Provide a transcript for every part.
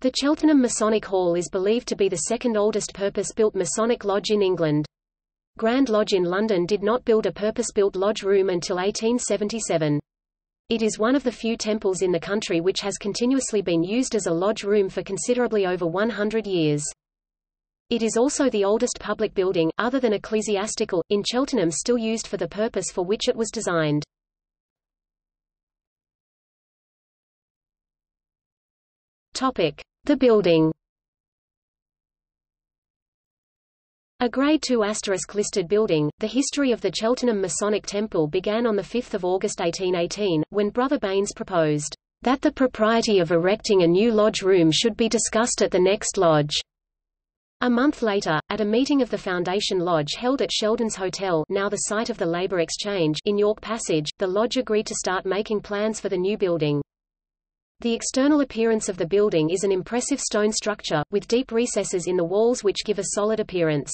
The Cheltenham Masonic Hall is believed to be the second oldest purpose-built Masonic lodge in England. Grand Lodge in London did not build a purpose-built lodge room until 1877. It is one of the few temples in the country which has continuously been used as a lodge room for considerably over 100 years. It is also the oldest public building, other than ecclesiastical, in Cheltenham still used for the purpose for which it was designed. Topic: The building. A Grade II asterisk listed building, the history of the Cheltenham Masonic Temple began on 5 August 1818, when Brother Baines proposed, "...that the propriety of erecting a new lodge room should be discussed at the next lodge." A month later, at a meeting of the Foundation Lodge held at Sheldon's Hotel now the site of the Labour Exchange in York Passage, the lodge agreed to start making plans for the new building. The external appearance of the building is an impressive stone structure, with deep recesses in the walls which give a solid appearance.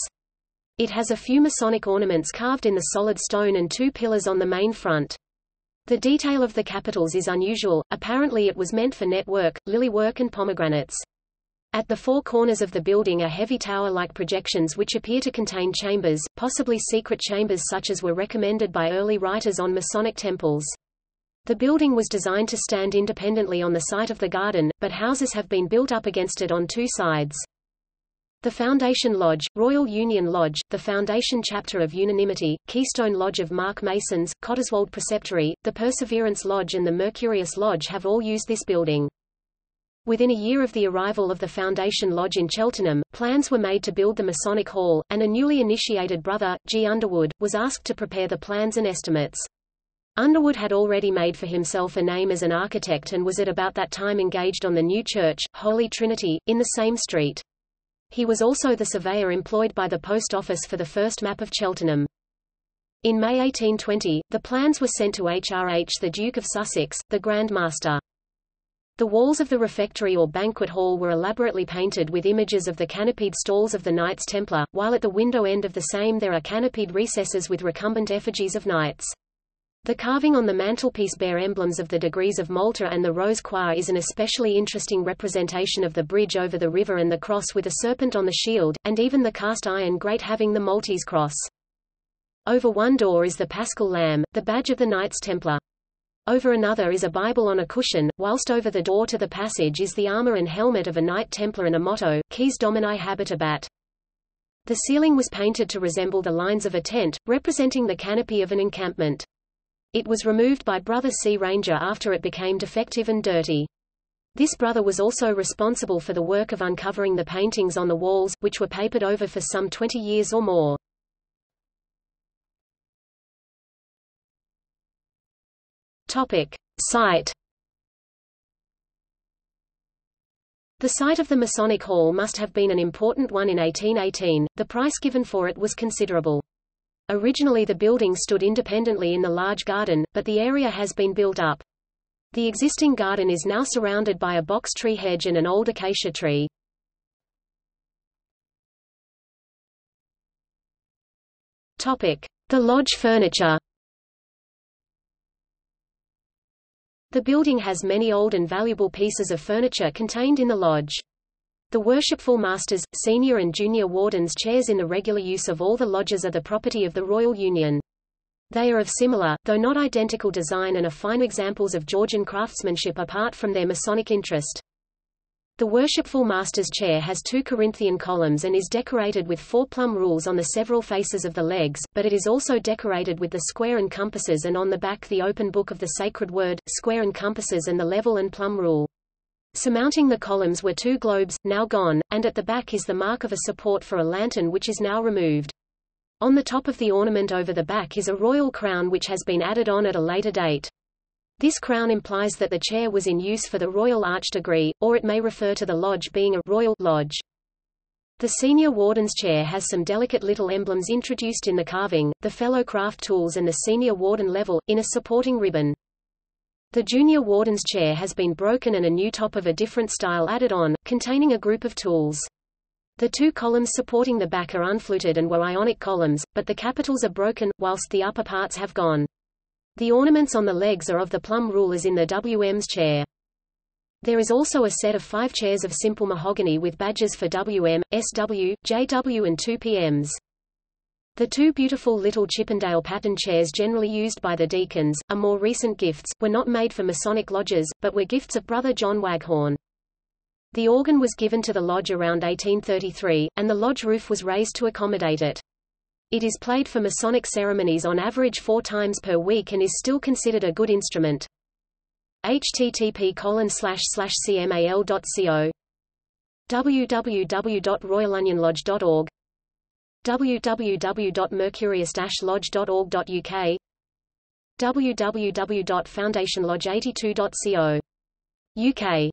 It has a few Masonic ornaments carved in the solid stone and two pillars on the main front. The detail of the capitals is unusual, apparently it was meant for network, lily work and pomegranates. At the four corners of the building are heavy tower-like projections which appear to contain chambers, possibly secret chambers such as were recommended by early writers on Masonic temples. The building was designed to stand independently on the site of the garden, but houses have been built up against it on two sides. The Foundation Lodge, Royal Union Lodge, the Foundation Chapter of Unanimity, Keystone Lodge of Mark Masons, Cotteswold Preceptory, the Perseverance Lodge and the Mercurius Lodge have all used this building. Within a year of the arrival of the Foundation Lodge in Cheltenham, plans were made to build the Masonic Hall, and a newly initiated brother, G. Underwood, was asked to prepare the plans and estimates. Underwood had already made for himself a name as an architect and was at about that time engaged on the new church, Holy Trinity, in the same street. He was also the surveyor employed by the post office for the first map of Cheltenham. In May 1820, the plans were sent to HRH the Duke of Sussex, the Grand Master. The walls of the refectory or banquet hall were elaborately painted with images of the canopied stalls of the Knights Templar, while at the window end of the same there are canopied recesses with recumbent effigies of knights. The carving on the mantelpiece bear emblems of the degrees of Malta and the Rose Croix is an especially interesting representation of the bridge over the river and the cross with a serpent on the shield, and even the cast iron grate having the Maltese cross. Over one door is the Paschal Lamb, the badge of the Knights Templar. Over another is a Bible on a cushion, whilst over the door to the passage is the armor and helmet of a Knight Templar and a motto, Quis Domini habitabat. The ceiling was painted to resemble the lines of a tent, representing the canopy of an encampment. It was removed by Brother C. Ranger after it became defective and dirty. This brother was also responsible for the work of uncovering the paintings on the walls, which were papered over for some 20 years or more. Topic. Site The site of the Masonic Hall must have been an important one in 1818, the price given for it was considerable. Originally the building stood independently in the large garden, but the area has been built up. The existing garden is now surrounded by a box tree hedge and an old acacia tree. Topic: The lodge furniture. The building has many old and valuable pieces of furniture contained in the lodge. The worshipful masters, senior and junior wardens chairs in the regular use of all the lodges are the property of the Royal Union. They are of similar, though not identical design and are fine examples of Georgian craftsmanship apart from their Masonic interest. The worshipful master's chair has two Corinthian columns and is decorated with four plumb rules on the several faces of the legs, but it is also decorated with the square and compasses and on the back the open book of the sacred word, square and compasses and the level and plumb rule. Surmounting the columns were two globes, now gone, and at the back is the mark of a support for a lantern which is now removed. On the top of the ornament over the back is a royal crown which has been added on at a later date. This crown implies that the chair was in use for the Royal Arch degree, or it may refer to the lodge being a royal lodge. The senior warden's chair has some delicate little emblems introduced in the carving, the fellow craft tools and the senior warden level, in a supporting ribbon. The junior warden's chair has been broken and a new top of a different style added on, containing a group of tools. The two columns supporting the back are unfluted and were ionic columns, but the capitals are broken, whilst the upper parts have gone. The ornaments on the legs are of the plumb rule as in the WM's chair. There is also a set of five chairs of simple mahogany with badges for WM, SW, JW and 2 PMs. The two beautiful little Chippendale pattern chairs generally used by the deacons, are more recent gifts, were not made for Masonic lodges, but were gifts of Brother John Waghorn. The organ was given to the lodge around 1833, and the lodge roof was raised to accommodate it. It is played for Masonic ceremonies on average four times per week and is still considered a good instrument http colon slash slash cmal.co www.royalunionlodge.org www.mercurius-lodge.org.uk www.foundationlodge82.co UK